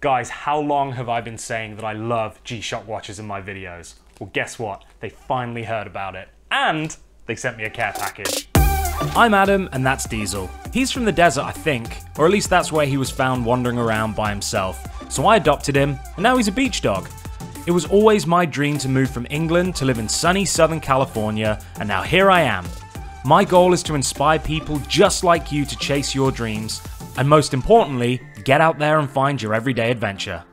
Guys, how long have I been saying that I love G-Shock watches in my videos? Well, guess what? They finally heard about it. And they sent me a care package. I'm Adam, and that's Diesel. He's from the desert, I think, or at least that's where he was found wandering around by himself. So I adopted him, and now he's a beach dog. It was always my dream to move from England to live in sunny Southern California, and now here I am. My goal is to inspire people just like you to chase your dreams, and most importantly, get out there and find your everyday adventure.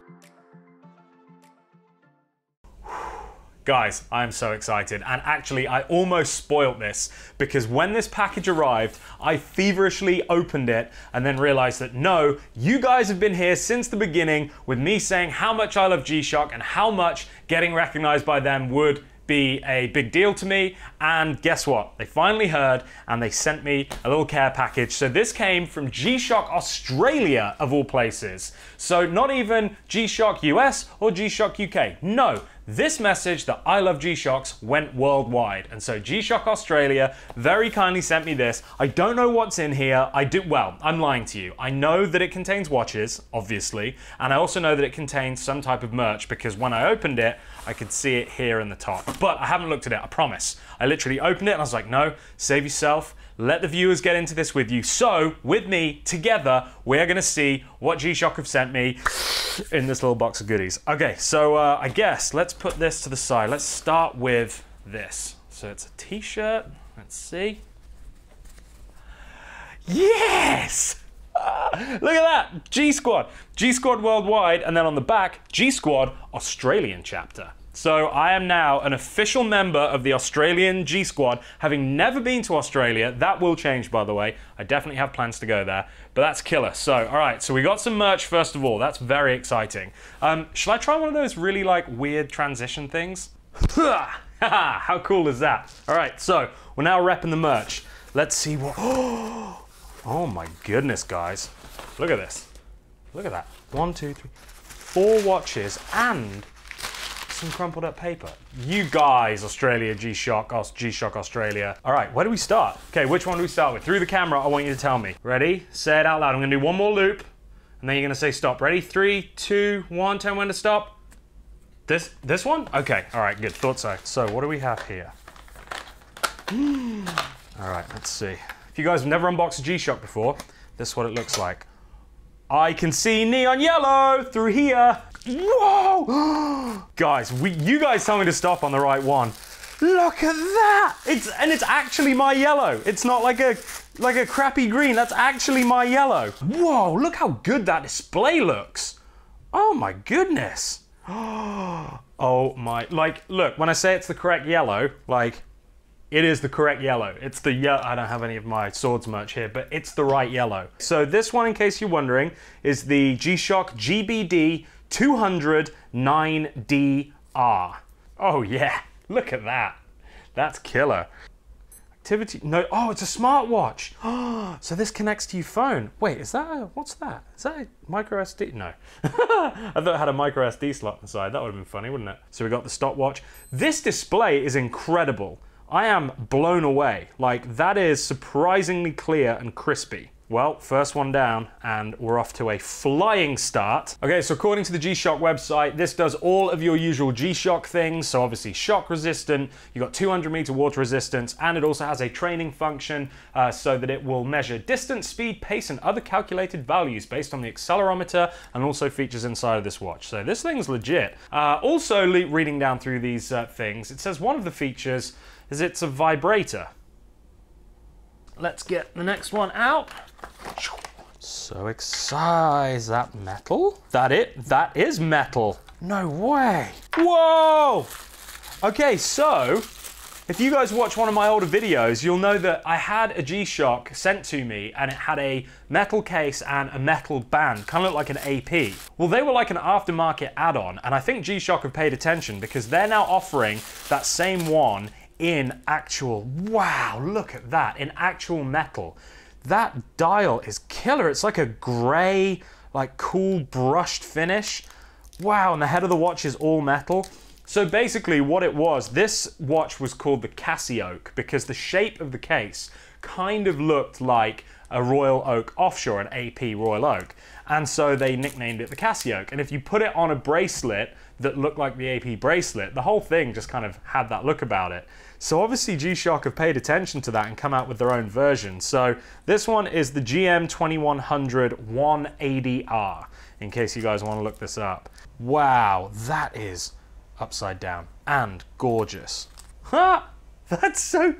Guys, I am so excited. And actually, I almost spoilt this because when this package arrived, I feverishly opened it and then realized that no, you guys have been here since the beginning with me saying how much I love G Shock and how much getting recognized by them would be a big deal to me. And guess what? They finally heard and they sent me a little care package. So this came from G-Shock Australia, of all places. So not even G-Shock US or G-Shock UK. No, this message that I love G-Shocks went worldwide. And so G-Shock Australia very kindly sent me this. I don't know what's in here. I do, well, I'm lying to you. I know that it contains watches, obviously. And I also know that it contains some type of merch because when I opened it, I could see it here in the top. But I haven't looked at it, I promise. I literally opened it and I was like, no, save yourself. Let the viewers get into this with you. So, with me, together, we're gonna see what G-Shock have sent me in this little box of goodies. Okay, so uh, I guess let's put this to the side. Let's start with this. So it's a t-shirt, let's see. Yes! Look at that, G Squad. G Squad worldwide, and then on the back, G Squad Australian chapter. So I am now an official member of the Australian G Squad, having never been to Australia. That will change, by the way. I definitely have plans to go there, but that's killer. So, all right, so we got some merch first of all. That's very exciting. Um, should I try one of those really like weird transition things? How cool is that? All right, so we're now repping the merch. Let's see what. Oh my goodness, guys. Look at this. Look at that. One, two, three, four watches and some crumpled up paper. You guys, Australia, G-Shock, G-Shock Australia. All right, where do we start? Okay, which one do we start with? Through the camera, I want you to tell me. Ready? Say it out loud. I'm gonna do one more loop, and then you're gonna say stop. Ready? Three, two, one, tell me when to stop. This, this one? Okay, all right, good, thought so. So what do we have here? all right, let's see. If you guys have never unboxed a G-Shock before, this is what it looks like. I can see neon yellow through here. Whoa! guys, we, you guys tell me to stop on the right one. Look at that! It's and it's actually my yellow. It's not like a like a crappy green. That's actually my yellow. Whoa! Look how good that display looks. Oh my goodness. Oh my! Like, look. When I say it's the correct yellow, like it is the correct yellow. It's the yellow. I don't have any of my swords merch here, but it's the right yellow. So this one, in case you're wondering, is the G-Shock GBD 209DR. Oh yeah, look at that. That's killer. Activity, no, oh, it's a smartwatch. Oh, so this connects to your phone. Wait, is that, a, what's that? Is that a micro SD? No. I thought it had a micro SD slot inside. That would have been funny, wouldn't it? So we got the stopwatch. This display is incredible. I am blown away. Like, that is surprisingly clear and crispy. Well, first one down, and we're off to a flying start. Okay, so according to the G-Shock website, this does all of your usual G-Shock things. So obviously shock resistant, you've got 200 meter water resistance, and it also has a training function uh, so that it will measure distance, speed, pace, and other calculated values based on the accelerometer, and also features inside of this watch. So this thing's legit. Uh, also, reading down through these uh, things, it says one of the features is it's a vibrator. Let's get the next one out. So excited. Is that metal? That it? That is metal. No way. Whoa! Okay, so if you guys watch one of my older videos, you'll know that I had a G-Shock sent to me and it had a metal case and a metal band, kind of looked like an AP. Well, they were like an aftermarket add-on and I think G-Shock have paid attention because they're now offering that same one in actual, wow, look at that, in actual metal. That dial is killer. It's like a gray, like cool brushed finish. Wow, and the head of the watch is all metal. So basically what it was, this watch was called the CasiOak because the shape of the case kind of looked like a Royal Oak offshore, an AP Royal Oak. And so they nicknamed it the CasiOak. And if you put it on a bracelet that looked like the AP bracelet, the whole thing just kind of had that look about it. So obviously G-Shock have paid attention to that and come out with their own version. So this one is the GM 2100 180R, in case you guys want to look this up. Wow, that is upside down and gorgeous. Ha! That's so,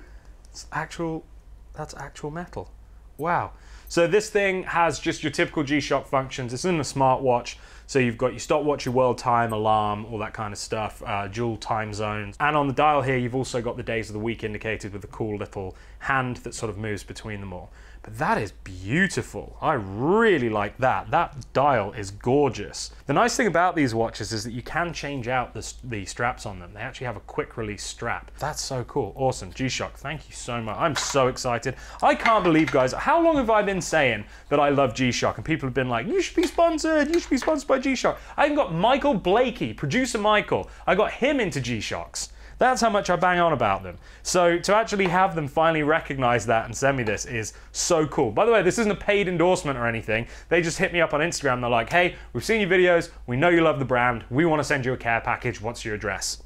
it's actual, that's actual metal. Wow. So this thing has just your typical G-Shock functions. It's in a smartwatch. So you've got your stopwatch, your world time, alarm, all that kind of stuff, uh, dual time zones. And on the dial here, you've also got the days of the week indicated with a cool little hand that sort of moves between them all. But that is beautiful. I really like that. That dial is gorgeous. The nice thing about these watches is that you can change out the, the straps on them. They actually have a quick release strap. That's so cool. Awesome. G-Shock, thank you so much. I'm so excited. I can't believe, guys, how long have I been saying that I love G-Shock? And people have been like, you should be sponsored. You should be sponsored by G-Shock. I even got Michael Blakey, producer Michael. I got him into G-Shocks. That's how much I bang on about them. So to actually have them finally recognize that and send me this is so cool. By the way, this isn't a paid endorsement or anything. They just hit me up on Instagram. They're like, hey, we've seen your videos. We know you love the brand. We want to send you a care package. What's your address?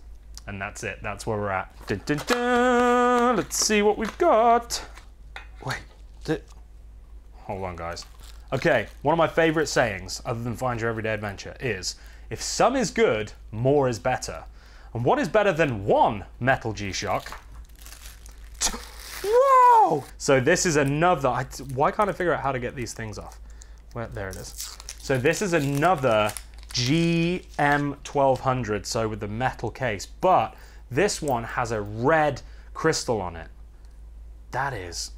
And that's it. That's where we're at. Dun, dun, dun. Let's see what we've got. Wait. Hold on, guys. Okay, one of my favorite sayings, other than find your everyday adventure, is if some is good, more is better. And what is better than one metal G-Shock? Whoa! So this is another, I, why can't I figure out how to get these things off? Well, there it is. So this is another GM1200, so with the metal case, but this one has a red crystal on it. That is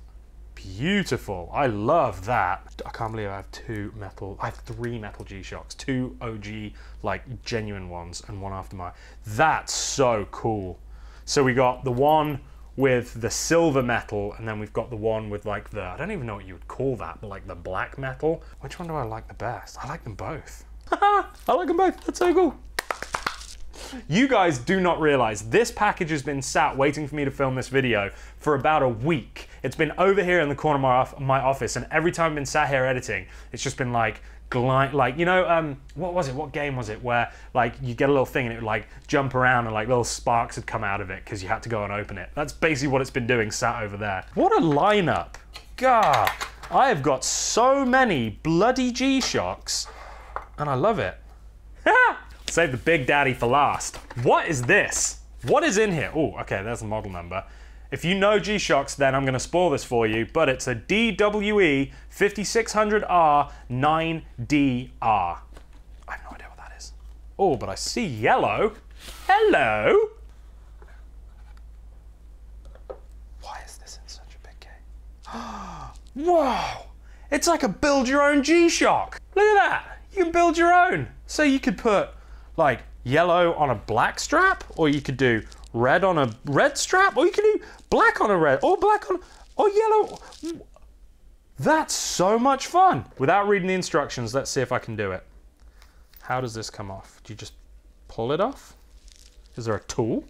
beautiful. I love that. I can't believe I have two metal, I have three metal G-Shocks, two OG, like genuine ones and one aftermarket. That's so cool. So we got the one with the silver metal and then we've got the one with like the, I don't even know what you would call that, but like the black metal. Which one do I like the best? I like them both. I like them both, that's so cool. You guys do not realize this package has been sat waiting for me to film this video for about a week. It's been over here in the corner of my, office, and every time I've been sat here editing, it's just been like, like you know, um, what was it? What game was it? Where like you get a little thing and it would like jump around and like little sparks would come out of it because you had to go and open it. That's basically what it's been doing, sat over there. What a lineup! God, I have got so many bloody G Shocks, and I love it. Save the Big Daddy for last. What is this? What is in here? Oh, okay, there's the model number. If you know G-Shocks, then I'm to spoil this for you, but it's a DWE 5600R 9DR. I have no idea what that is. Oh, but I see yellow. Hello. Why is this in such a big case? Whoa! It's like a build your own G-Shock. Look at that. You can build your own. So you could put like yellow on a black strap, or you could do red on a red strap, or you could do black on a red, or black on, or yellow. That's so much fun. Without reading the instructions, let's see if I can do it. How does this come off? Do you just pull it off? Is there a tool?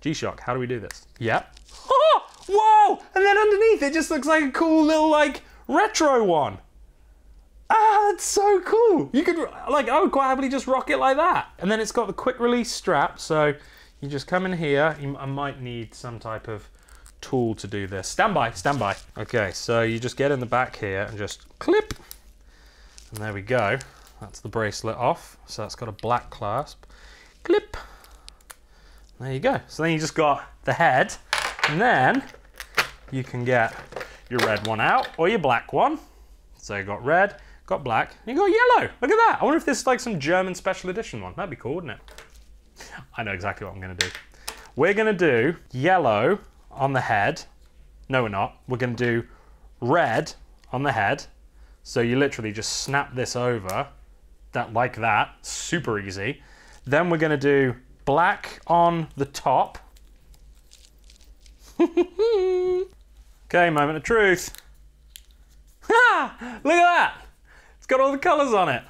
G-Shock, how do we do this? Yep. Oh, whoa! And then underneath it just looks like a cool little like retro one. That's so cool. You could, like, I would quite happily just rock it like that. And then it's got the quick release strap, so you just come in here. You, I might need some type of tool to do this. Stand by, stand by. Okay, so you just get in the back here and just clip. And there we go. That's the bracelet off. So that's got a black clasp. Clip. There you go. So then you just got the head. And then you can get your red one out or your black one. So you got red, got black, and you got yellow. Look at that. I wonder if this is like some German special edition one. That'd be cool, wouldn't it? I know exactly what I'm gonna do. We're gonna do yellow on the head. No, we're not. We're gonna do red on the head. So you literally just snap this over, that like that, super easy. Then we're gonna do black on the top. okay, moment of truth. Ha! Look at that! Got all the colours on it.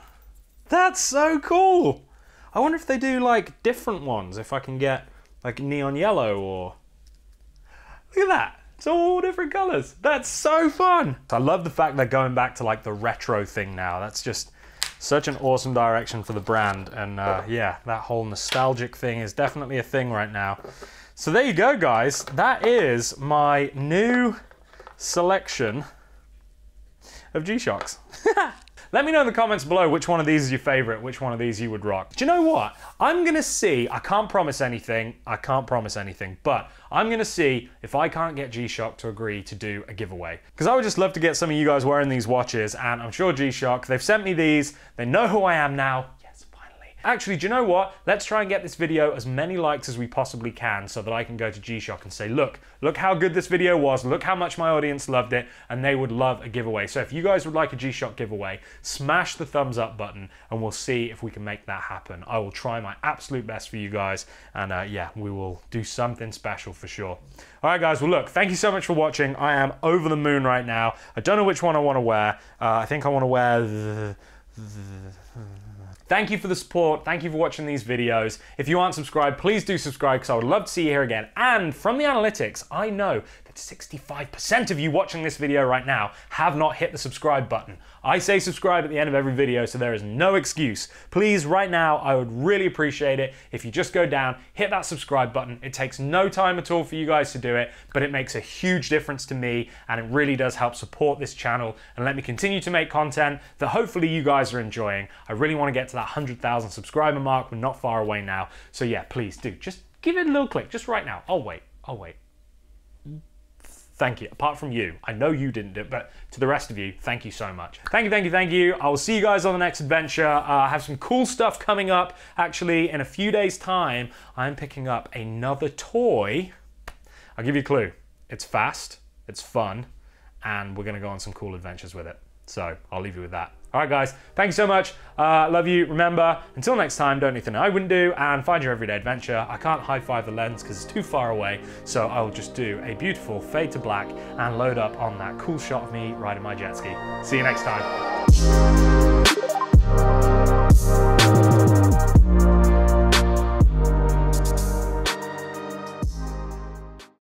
That's so cool. I wonder if they do like different ones, if I can get like neon yellow or... Look at that. It's all different colors. That's so fun. I love the fact they're going back to like the retro thing now. That's just such an awesome direction for the brand. And uh, yeah, that whole nostalgic thing is definitely a thing right now. So there you go, guys. That is my new selection of G-Shocks. Let me know in the comments below which one of these is your favorite, which one of these you would rock. Do you know what? I'm gonna see, I can't promise anything, I can't promise anything, but I'm gonna see if I can't get G-Shock to agree to do a giveaway. Because I would just love to get some of you guys wearing these watches, and I'm sure G-Shock, they've sent me these, they know who I am now, Actually, do you know what? Let's try and get this video as many likes as we possibly can so that I can go to G-Shock and say, look, look how good this video was, look how much my audience loved it, and they would love a giveaway. So if you guys would like a G-Shock giveaway, smash the thumbs up button and we'll see if we can make that happen. I will try my absolute best for you guys, and uh, yeah, we will do something special for sure. All right, guys, well, look, thank you so much for watching. I am over the moon right now. I don't know which one I want to wear. Uh, I think I want to wear the, the Thank you for the support. Thank you for watching these videos. If you aren't subscribed, please do subscribe because I would love to see you here again. And from the analytics, I know 65% of you watching this video right now have not hit the subscribe button. I say subscribe at the end of every video, so there is no excuse. Please, right now, I would really appreciate it if you just go down, hit that subscribe button. It takes no time at all for you guys to do it, but it makes a huge difference to me, and it really does help support this channel and let me continue to make content that hopefully you guys are enjoying. I really want to get to that 100,000 subscriber mark. We're not far away now. So yeah, please do. Just give it a little click, just right now. I'll wait. I'll wait. Thank you. Apart from you, I know you didn't do it, but to the rest of you, thank you so much. Thank you, thank you, thank you. I will see you guys on the next adventure. Uh, I have some cool stuff coming up. Actually, in a few days' time, I'm picking up another toy. I'll give you a clue. It's fast, it's fun, and we're gonna go on some cool adventures with it. So I'll leave you with that. All right, guys, thank you so much. Uh, love you. Remember, until next time, don't do anything I wouldn't do and find your everyday adventure. I can't high five the lens because it's too far away, so I'll just do a beautiful fade to black and load up on that cool shot of me riding my jet ski. See you next time.